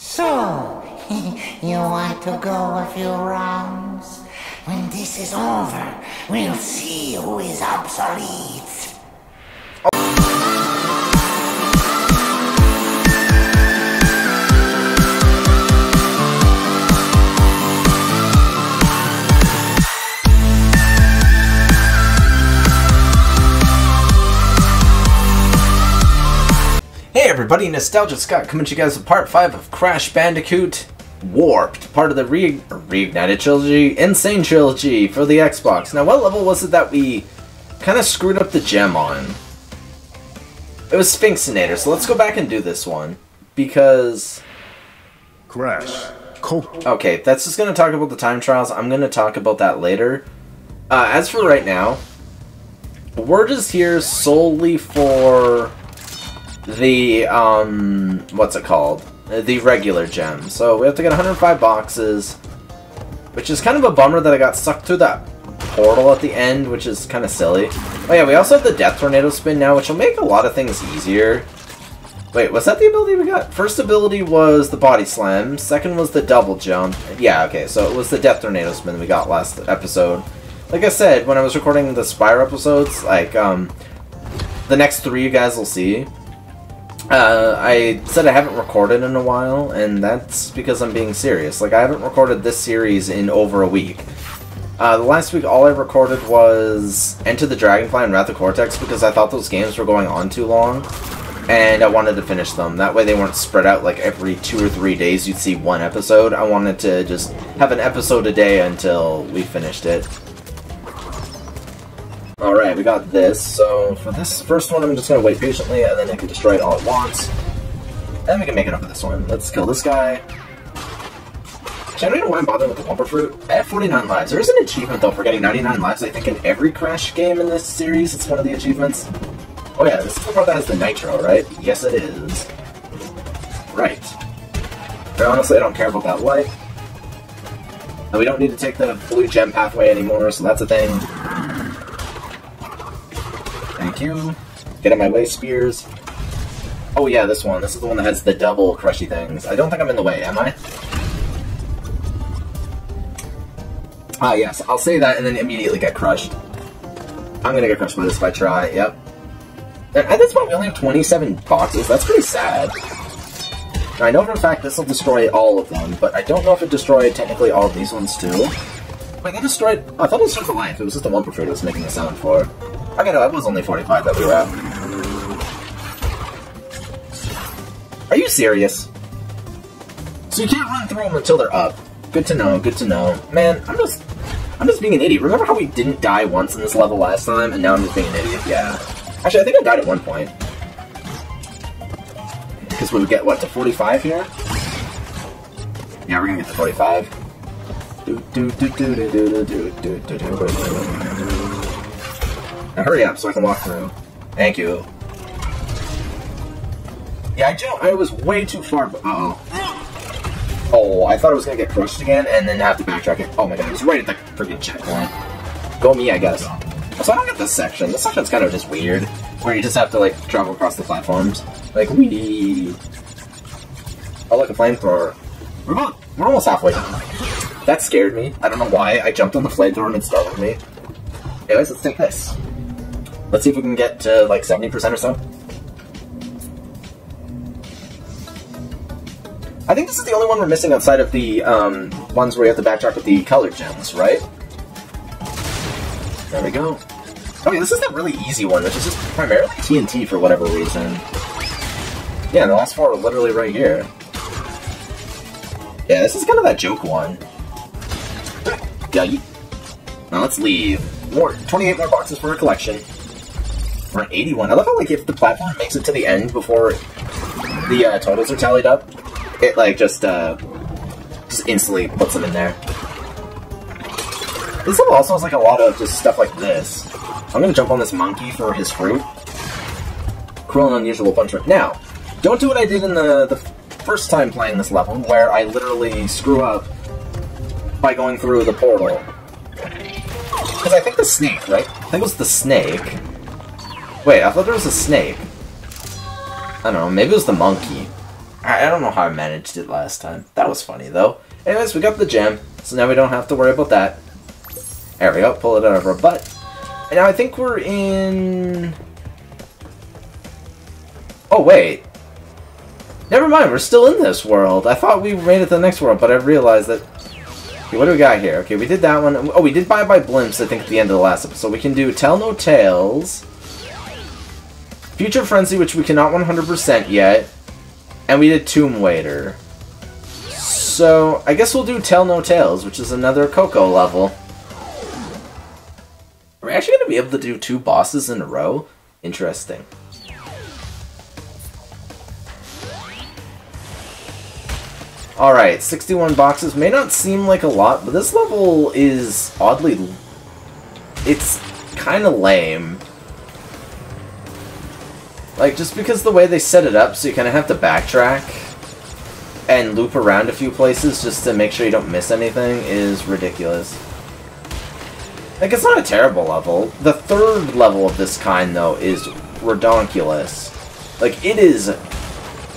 So, you want to go a few rounds? When this is over, we'll see who is obsolete. Everybody, Nostalgia Scott coming to you guys with part 5 of Crash Bandicoot Warped, part of the Re Reignited Trilogy, N. Sane Trilogy for the Xbox. Now what level was it that we kind of screwed up the gem on? It was Sphinxinator, so let's go back and do this one. Because... Crash. Cope. Okay, that's just going to talk about the time trials. I'm going to talk about that later. Uh, as for right now, we're just here solely for the, um, what's it called? The regular gem. So we have to get 105 boxes, which is kind of a bummer that I got sucked through that portal at the end, which is kind of silly. Oh yeah, we also have the Death Tornado Spin now, which will make a lot of things easier. Wait, was that the ability we got? First ability was the Body Slam, second was the Double Jump. Yeah, okay, so it was the Death Tornado Spin we got last episode. Like I said, when I was recording the Spire episodes, like, um, the next three you guys will see, uh, I said I haven't recorded in a while, and that's because I'm being serious. Like, I haven't recorded this series in over a week. Uh, the last week, all I recorded was Enter the Dragonfly and Wrath of Cortex because I thought those games were going on too long, and I wanted to finish them. That way they weren't spread out like every two or three days you'd see one episode. I wanted to just have an episode a day until we finished it. Alright, we got this. So for this first one, I'm just to wait patiently, and then I can destroy it all at once. And we can make it up for this one. Let's kill this guy. I don't know why I'm bothering with the Wumpa Fruit. I have 49 lives. There is an achievement, though, for getting 99 lives. I think in every Crash game in this series, it's one of the achievements. Oh yeah, this is the part that has the Nitro, right? Yes, it is. Right. But honestly, I don't care about that light. And we don't need to take the blue gem pathway anymore, so that's a thing. You. Get in my way, spears. Oh yeah, this one. This is the one that has the double crushy things. I don't think I'm in the way, am I? Ah yes, I'll say that and then immediately get crushed. I'm gonna get crushed by this if I try, yep. And at this point we only have 27 boxes, that's pretty sad. Now, I know for a fact this will destroy all of them, but I don't know if it destroyed technically all of these ones too. Wait, it destroyed... Oh, I thought it was for life, it was just the one it was making a sound for. Okay, no, it was only 45 that we were at. Are you serious? So you can't run through them until they're up. Good to know, good to know. Man, I'm just... I'm just being an idiot. Remember how we didn't die once in this level last time, and now I'm just being an idiot? Yeah. Actually, I think I died at one point. Because we would get, what, to 45 here? Yeah, we're gonna get to 45. Do, do, do, do, do, do, do, do, do, do, do. Now hurry up so I can walk through. Thank you. Yeah, I jumped. I was way too far. Uh oh. Oh, I thought I was gonna get crushed again and then have to backtrack it. Oh my god, it was right at the freaking checkpoint. Go me, I guess. So I don't get this section. This section's kind of just weird, where you just have to like travel across the platforms. Like we. Oh, look, a flamethrower. We're about, we're almost halfway done. That scared me. I don't know why. I jumped on the flamethrower and it startled me. Anyways, let's take this. Let's see if we can get to like 70% or so. I think this is the only one we're missing outside of the um, ones where you have to backtrack with the colored gems, right? There we go. Okay, this is the really easy one, which is just primarily TNT for whatever reason. Yeah, the last four are literally right here. Yeah, this is kind of that joke one. Yeah, you... Now let's leave. More, 28 more boxes for a collection. We're at 81. I love how, like, if the platform makes it to the end before the uh, totals are tallied up, it, like, just, uh, just instantly puts them in there. This level also has, like, a lot of just stuff like this. I'm gonna jump on this monkey for his fruit. Cruel and unusual punishment. Now, don't do what I did in the, the first time playing this level, where I literally screw up by going through the portal. Because I think the snake, right? I think it was the snake. Wait, I thought there was a snake. I don't know, maybe it was the monkey. I I don't know how I managed it last time. That was funny, though. Anyways, we got the gem, so now we don't have to worry about that. There we go, pull it out of our butt. And now I think we're in... Oh, wait. Never mind, we're still in this world. I thought we made it to the next world, but I realized that... Okay, what do we got here? Okay, we did that one. Oh, we did Bye Bye Blimps, I think, at the end of the last episode. We can do Tell No Tales. Future Frenzy, which we cannot 100% yet. And we did Tomb Waiter. So, I guess we'll do Tell No Tales, which is another Coco level. Are we actually going to be able to do two bosses in a row? Interesting. Alright, 61 boxes may not seem like a lot, but this level is oddly... It's kind of lame. Like, just because the way they set it up, so you kind of have to backtrack and loop around a few places just to make sure you don't miss anything is ridiculous. Like, it's not a terrible level. The third level of this kind, though, is redonkulous. Like, it is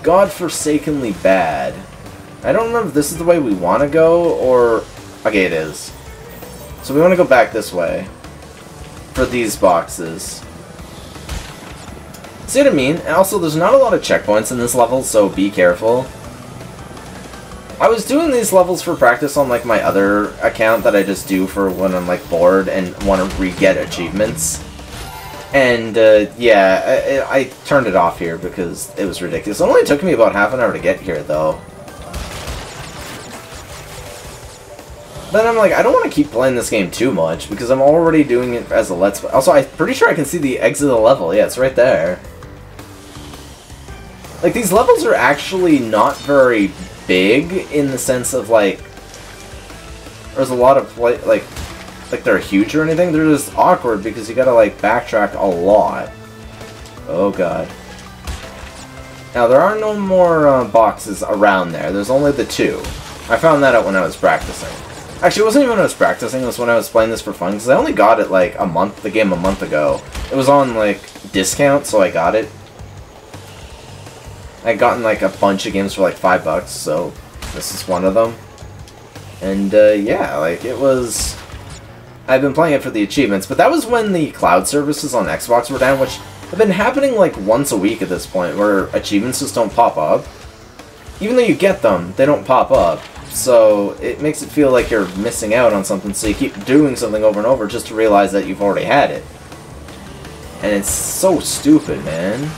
godforsakenly bad. I don't remember if this is the way we want to go, or... Okay, it is. So we want to go back this way. For these boxes. See what I mean? And also, there's not a lot of checkpoints in this level, so be careful. I was doing these levels for practice on, like, my other account that I just do for when I'm, like, bored and want to re-get achievements. And, uh, yeah, I, I, turned it off here because it was ridiculous. It only took me about half an hour to get here, though. Then I'm like, I don't want to keep playing this game too much, because I'm already doing it as a Let's Play. Also, I'm pretty sure I can see the exit of the level. Yeah, it's right there. Like, these levels are actually not very big in the sense of, like, there's a lot of, play like, like they're huge or anything. They're just awkward because you gotta, like, backtrack a lot. Oh, God. Now, there are no more uh, boxes around there. There's only the two. I found that out when I was practicing. Actually, it wasn't even when I was practicing, it was when I was playing this for fun, because I only got it, like, a month, the game a month ago. It was on, like, discount, so I got it. I gotten, like, a bunch of games for, like, five bucks, so this is one of them. And, uh, yeah, like, it was... I've been playing it for the achievements, but that was when the cloud services on Xbox were down, which have been happening, like, once a week at this point, where achievements just don't pop up. Even though you get them, they don't pop up. So it makes it feel like you're missing out on something, so you keep doing something over and over just to realize that you've already had it. And it's so stupid, man.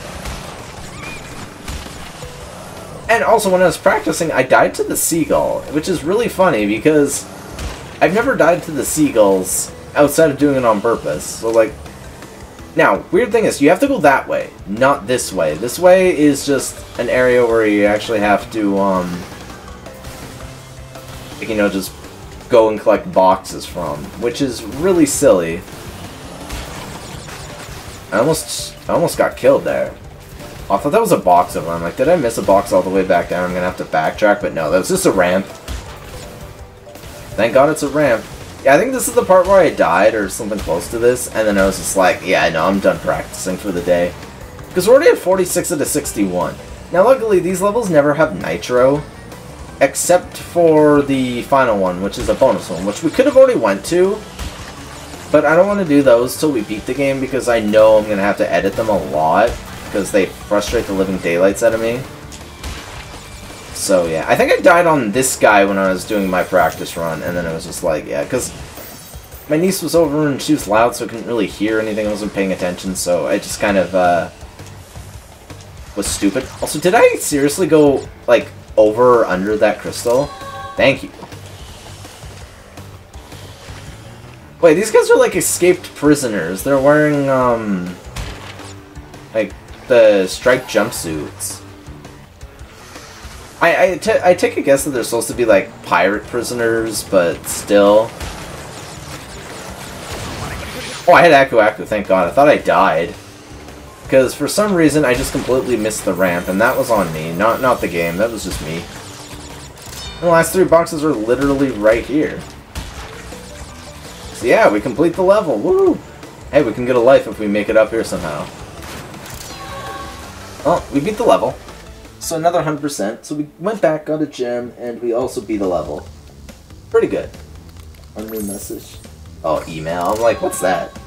And also, when I was practicing, I died to the seagull, which is really funny because I've never died to the seagulls outside of doing it on purpose. So, like, now, weird thing is, you have to go that way, not this way. This way is just an area where you actually have to, um, you know, just go and collect boxes from, which is really silly. I almost, I almost got killed there. I thought that was a box over. I'm like, did I miss a box all the way back down? I'm gonna have to backtrack, but no, that was just a ramp. Thank God it's a ramp. Yeah, I think this is the part where I died or something close to this, and then I was just like, yeah, no, I'm done practicing for the day. Because we're already at 46 out of 61. Now, luckily, these levels never have nitro, except for the final one, which is a bonus one, which we could have already went to, but I don't want to do those till we beat the game because I know I'm going to have to edit them a lot because they frustrate the living daylights out of me. So yeah, I think I died on this guy when I was doing my practice run, and then I was just like, yeah, because my niece was over and she was loud, so I couldn't really hear anything. I wasn't paying attention, so I just kind of uh, was stupid. Also, did I seriously go like over or under that crystal? Thank you. Wait, these guys are like escaped prisoners. They're wearing, um, like, the striped jumpsuits. I, I, I take a guess that they're supposed to be, like, pirate prisoners, but still. Oh, I had Aku Aku, thank god. I thought I died. Because for some reason, I just completely missed the ramp, and that was on me, not not the game. That was just me. And the last three boxes are literally right here. So yeah, we complete the level. Woo! Hey, we can get a life if we make it up here somehow. Well, we beat the level. so another 100%. So we went back, got a gem, and we also beat a level. Pretty good. One new message. Oh, email. I'm like, what's that?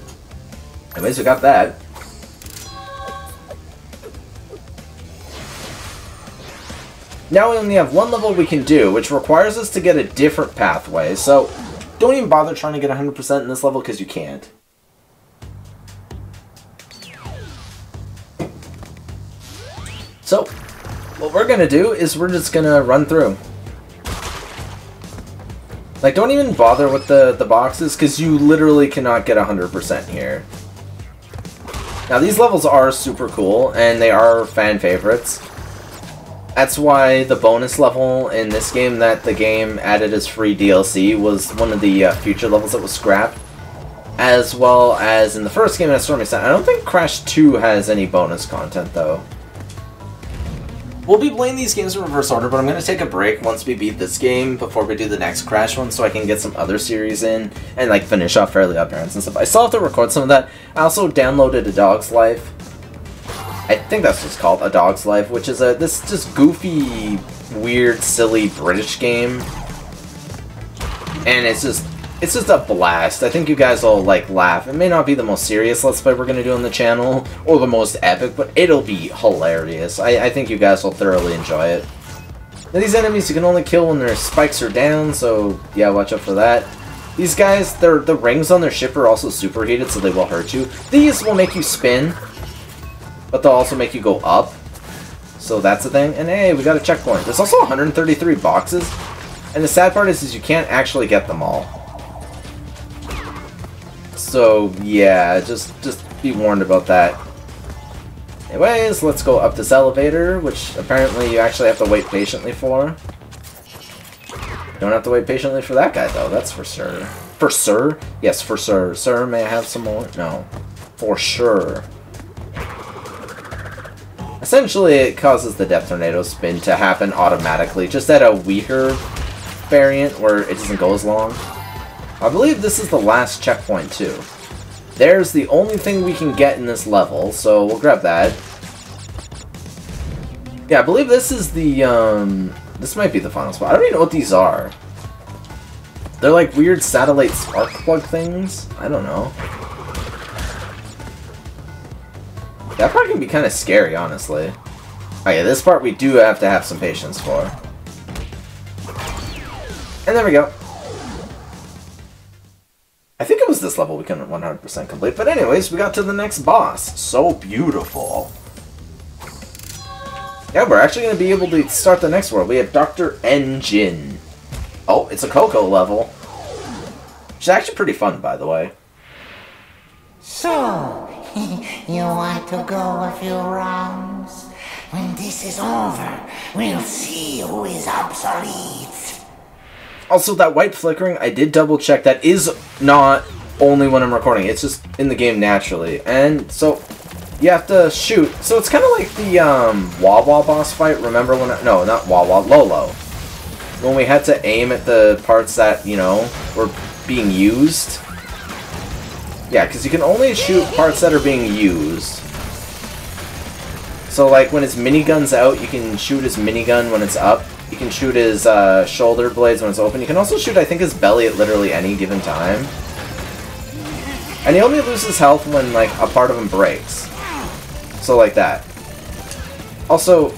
Anyways, we got that. Now we only have one level we can do, which requires us to get a different pathway, so don't even bother trying to get 100% in this level because you can't. So, what we're gonna do is we're just gonna run through. Like, don't even bother with the, the boxes, because you literally cannot get 100% here. Now, these levels are super cool, and they are fan favorites. That's why the bonus level in this game that the game added as free DLC was one of the uh, future levels that was scrapped. As well as in the first game at Stormy Ascent. I don't think Crash 2 has any bonus content, though. We'll be playing these games in reverse order, but I'm going to take a break once we beat this game before we do the next Crash one so I can get some other series in and like finish off Fairly Odd Parents and stuff. I still have to record some of that. I also downloaded A Dog's Life. I think that's what's called, A Dog's Life, which is a this just goofy, weird, silly British game. And it's just it's just a blast. I think you guys will like laugh. It may not be the most serious Let's Play we're going to do on the channel, or the most epic, but it'll be hilarious. I, I think you guys will thoroughly enjoy it. Now, these enemies you can only kill when their spikes are down, so yeah, watch out for that. These guys, their the rings on their ship are also superheated, so they will hurt you. These will make you spin, but they'll also make you go up. So that's the thing. And hey, we got a checkpoint. There's also 133 boxes. And the sad part is, is you can't actually get them all. So, yeah, just, just be warned about that. Anyways, let's go up this elevator, which apparently you actually have to wait patiently for. Don't have to wait patiently for that guy, though, that's for sure. For sir? Yes, for sir. Sir, may I have some more? No. For sure. Essentially, it causes the Death Tornado spin to happen automatically, just at a weaker variant where it doesn't go as long. I believe this is the last checkpoint, too. There's the only thing we can get in this level, so we'll grab that. Yeah, I believe this is the, um... This might be the final spot. I don't even know what these are. They're like weird satellite spark plug things? I don't know. That part can be kind of scary, honestly. Oh yeah, this part we do have to have some patience for. And there we go. I think it was this level we couldn't 100% complete. But anyways, we got to the next boss. So beautiful. Yeah, we're actually going to be able to start the next world. We have Dr. N. Gin. Oh, it's a Coco level. Which is actually pretty fun, by the way. So, you want to go a few rounds? When this is over, we'll see who is obsolete. Also, that white flickering, I did double check. That is not only when I'm recording. It's just in the game naturally. And so, you have to shoot. So it's kind of like the um, Wawa boss fight. Remember when... I, no, not Wawa. Lolo. When we had to aim at the parts that, you know, were being used. Yeah, because you can only shoot parts that are being used. So, like, when his minigun's out, you can shoot his minigun when it's up. You can shoot his uh, shoulder blades when it's open. You can also shoot, I think, his belly at literally any given time. And he only loses health when, like, a part of him breaks. So, like that. Also,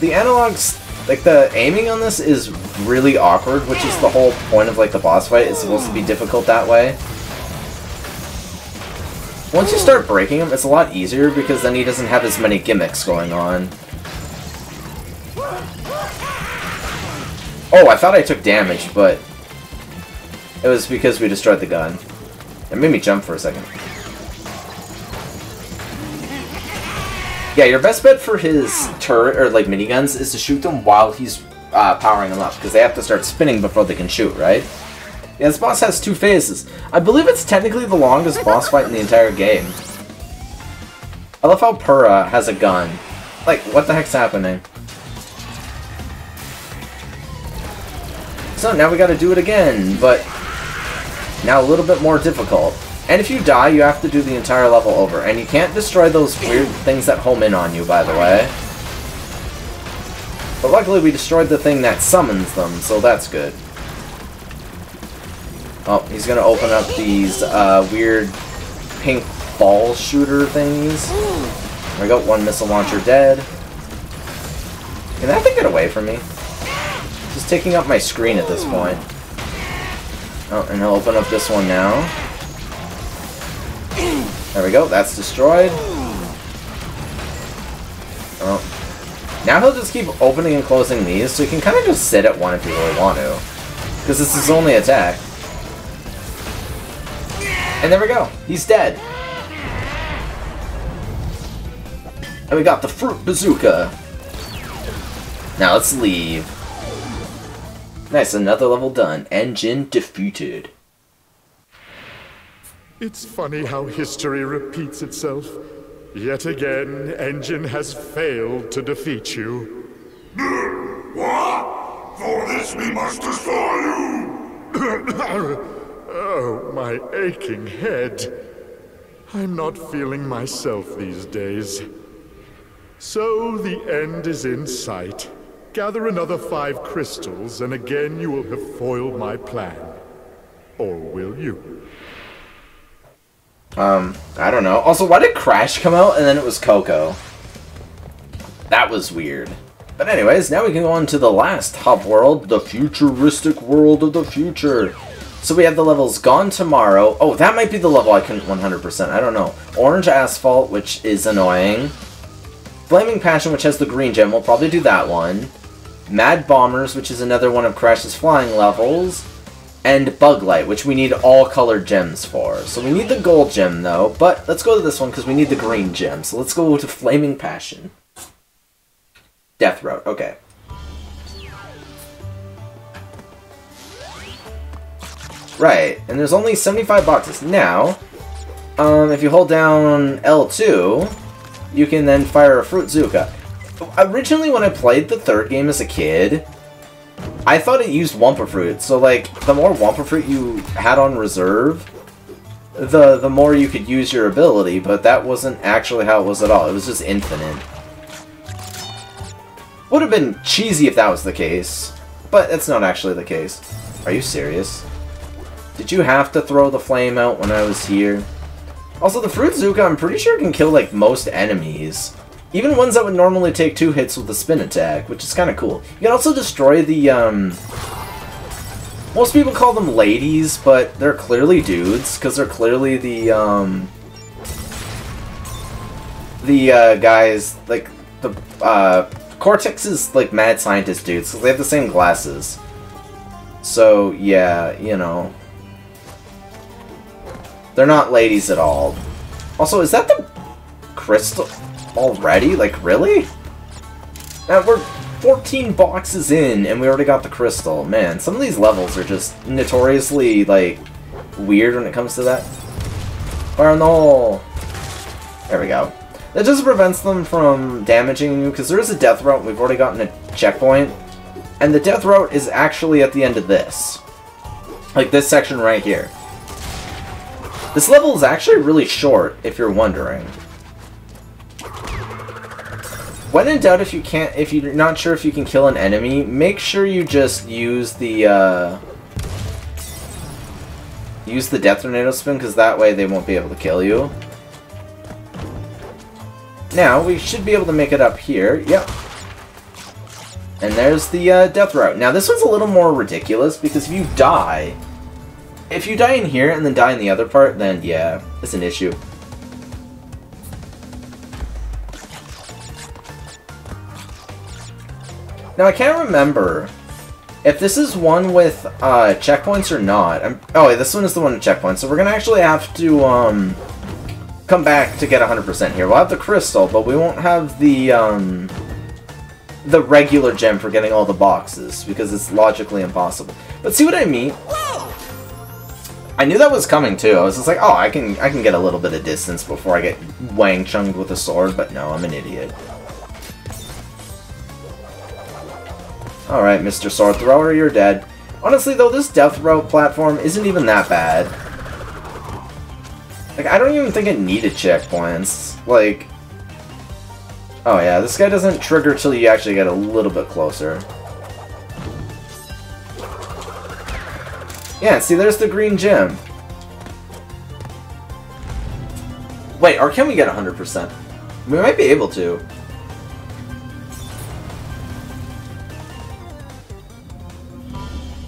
the analogs, like, the aiming on this is really awkward, which is the whole point of, like, the boss fight. It's supposed to be difficult that way. Once you start breaking him, it's a lot easier because then he doesn't have as many gimmicks going on. Oh, I thought I took damage, but it was because we destroyed the gun. It made me jump for a second. Yeah, your best bet for his turret, or like miniguns, is to shoot them while he's uh, powering them up, because they have to start spinning before they can shoot, right? Yeah, this boss has two phases. I believe it's technically the longest boss fight in the entire game. I love how Pura has a gun. Like, what the heck's happening? So now we gotta do it again, but now a little bit more difficult. And if you die, you have to do the entire level over. And you can't destroy those weird things that home in on you, by the way. But luckily we destroyed the thing that summons them, so that's good. Oh, he's gonna open up these uh, weird pink ball shooter things. There we go, one missile launcher dead. Can that thing get away from me? Just taking up my screen at this point. Oh, and he'll open up this one now. There we go, that's destroyed. Oh. Now he'll just keep opening and closing these, so he can kind of just sit at one if you really want to. Because this is his only attack. And there we go. He's dead. And we got the Fruit Bazooka. Now let's leave. Nice, another level done. N. Gin defeated. It's funny how history repeats itself. Yet again, N. Gin has failed to defeat you. What? For this we must destroy you! oh, my aching head. I'm not feeling myself these days. So the end is in sight. Gather another five crystals, and again you will have foiled my plan. Or will you? Um, I don't know. Also, why did Crash come out and then it was Coco? That was weird. But anyways, now we can go on to the last hub world, the futuristic world of the future. So we have the levels Gone Tomorrow. Oh, that might be the level I couldn't 100%. I don't know. Orange Asphalt, which is annoying. Flaming Passion, which has the green gem. We'll probably do that one. Mad Bombers, which is another one of Crash's flying levels and Bug Lite, which we need all colored gems for. So we need the gold gem, though, but let's go to this one because we need the green gem. So let's go to Flaming Passion. Death Road, okay. Right, and there's only 75 boxes. Now, um, if you hold down L2, you can then fire a Fruit Zuka. Originally, when I played the third game as a kid, I thought it used Wumpa Fruit, so like, the more Wumpa Fruit you had on reserve, the the more you could use your ability, but that wasn't actually how it was at all. It was just infinite. Would have been cheesy if that was the case, but it's not actually the case. Are you serious? Did you have to throw the flame out when I was here? Also, the Fruit Zuka, I'm pretty sure can kill, like, most enemies. Even ones that would normally take two hits with the spin attack, which is kind of cool. You can also destroy the, um... Most people call them ladies, but they're clearly dudes, because they're clearly the, um... The, uh, guys, like, the, uh... Cortex is, like, mad scientist dudes, because they have the same glasses. So, yeah, you know. They're not ladies at all. Also, is that the crystal? Already? Like, really? Now, we're 14 boxes in, and we already got the crystal. Man, some of these levels are just notoriously, like, weird when it comes to that. Fire in the hole! There we go. That just prevents them from damaging you, because there is a death route, we've already gotten a checkpoint. And the death route is actually at the end of this. Like this section right here. This level is actually really short, if you're wondering. When in doubt, if you can't, if you're not sure if you can kill an enemy, make sure you just use the, uh, use the Death Tornado Spin, because that way they won't be able to kill you. Now, we should be able to make it up here. Yep. And there's the uh, Death Route. Now, this one's a little more ridiculous, because if you die, if you die in here and then die in the other part, then yeah, it's an issue. Now, I can't remember if this is one with uh, checkpoints or not. I'm, oh, this one is the one with checkpoints, so we're to actually have to um, come back to get 100% here. We'll have the crystal, but we won't have the um, the regular gem for getting all the boxes, because it's logically impossible. But see what I mean? I knew that was coming too. I was just like, oh, I can I can get a little bit of distance before I get wang chunged with a sword, but no, I'm an idiot. Alright, Mr. Sword Thrower, you're dead. Honestly, though, this Death Row platform isn't even that bad. Like, I don't even think it needed checkpoints. Like, Oh yeah, this guy doesn't trigger till you actually get a little bit closer. Yeah, see, there's the green gem. Wait, or can we get 100%? We might be able to.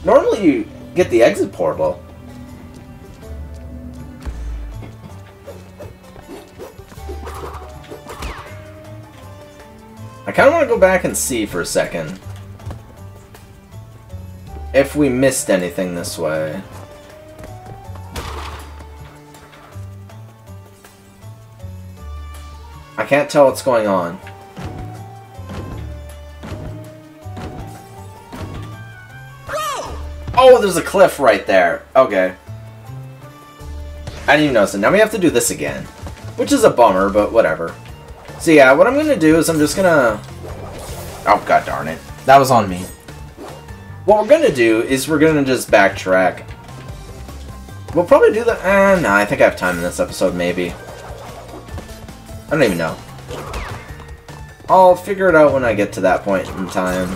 Normally you get the exit portal. I kind of want to go back and see for a second. If we missed anything this way. I can't tell what's going on. Oh, there's a cliff right there. Okay. I didn't even notice it. Now we have to do this again. Which is a bummer, but whatever. So yeah, what I'm gonna do is I'm just gonna... Oh, god darn it. That was on me. What we're gonna do is we're gonna just backtrack. We'll probably do that... Eh, no, I think I have time in this episode, maybe. I don't even know. I'll figure it out when I get to that point in time.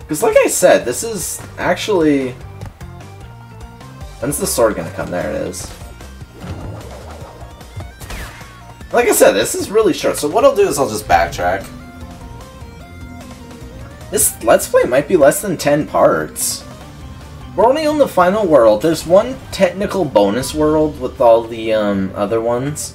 Because like I said, this is actually... When's the sword gonna come? There it is. Like I said, this is really short, so what I'll do is I'll just backtrack. This Let's Play might be less than 10 parts. We're only on the final world. There's one technical bonus world with all the um, other ones.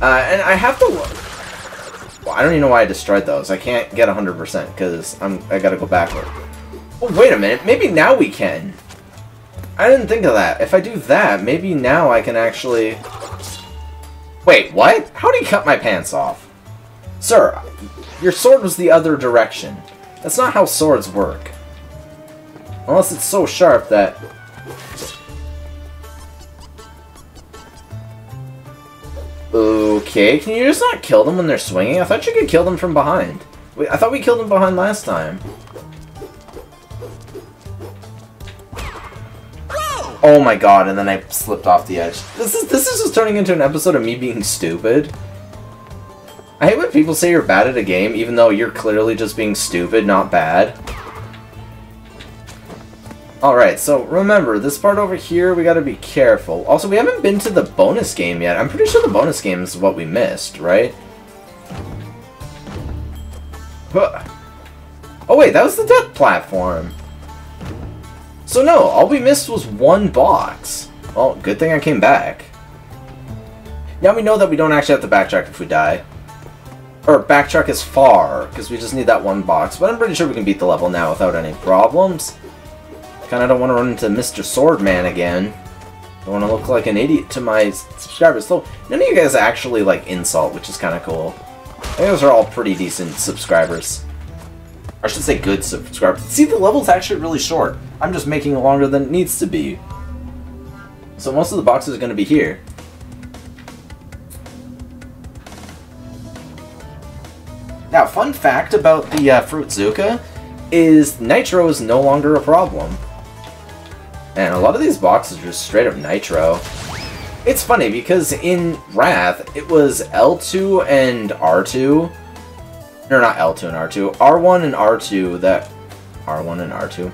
Uh, and I have to look... Well, I don't even know why I destroyed those. I can't get 100% because I'm I gotta go backward. Oh, wait a minute. Maybe now we can. I didn't think of that. If I do that, maybe now I can actually... Wait, what? How did he cut my pants off? Sir, your sword was the other direction. That's not how swords work. Unless it's so sharp that... Okay, can you just not kill them when they're swinging? I thought you could kill them from behind. Wait, I thought we killed them behind last time. Oh my god, and then I slipped off the edge. This is this is just turning into an episode of me being stupid. I hate when people say you're bad at a game, even though you're clearly just being stupid, not bad. Alright, so remember, this part over here, we gotta be careful. Also, we haven't been to the bonus game yet. I'm pretty sure the bonus game is what we missed, right? Huh. Oh wait, that was the death platform. So no, all we missed was one box. Well, good thing I came back. Now we know that we don't actually have to backtrack if we die. Or backtrack as far, because we just need that one box. But I'm pretty sure we can beat the level now without any problems. Kinda don't want to run into Mr. Swordman again. Don't want to look like an idiot to my subscribers. Though, none of you guys actually like insult, which is kind of cool. Guys are all pretty decent subscribers. I should say good subscribers. See, the level's actually really short. I'm just making it longer than it needs to be. So most of the boxes are going to be here. Now, fun fact about the uh, Fruitzuka is Nitro is no longer a problem. And a lot of these boxes are just straight up Nitro. It's funny because in Wrath, it was L2 and R2. No, not L2 and R2. R1 and R2 that... R1 and R2.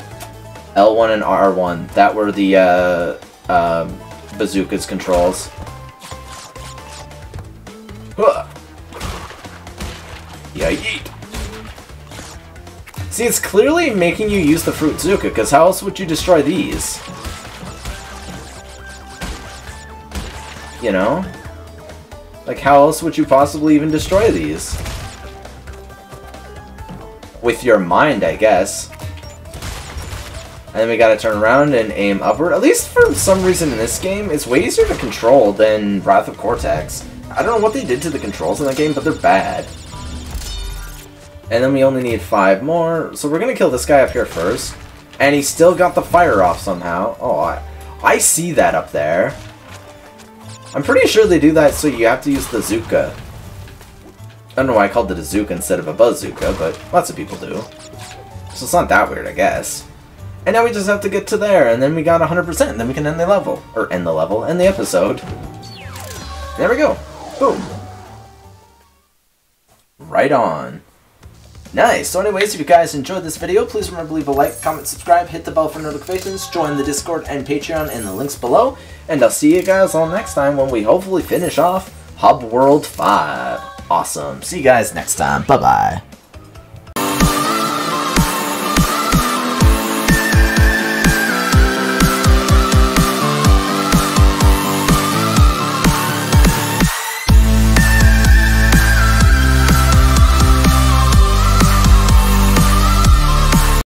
L1 and R1 that were the uh, uh, bazooka's controls. Huh. Yeah, yeet. See, it's clearly making you use the Fruit Zuka, because how else would you destroy these? You know? Like, how else would you possibly even destroy these? With your mind, I guess. And then we gotta turn around and aim upward. At least for some reason in this game, it's way easier to control than Wrath of Cortex. I don't know what they did to the controls in that game, but they're bad. And then we only need five more, so we're gonna kill this guy up here first. And he still got the fire off somehow. Oh, I, I see that up there. I'm pretty sure they do that so you have to use the Zuka. I don't know why I called it a Zuka instead of a Bazooka, but lots of people do. So it's not that weird, I guess. And now we just have to get to there, and then we got 100%, and then we can end the level. Or end the level, end the episode. There we go. Boom. Right on. Nice. So anyways, if you guys enjoyed this video, please remember to leave a like, comment, subscribe, hit the bell for notifications, join the Discord and Patreon in the links below, and I'll see you guys all next time when we hopefully finish off Hub World 5. Awesome. See you guys next time. Bye-bye.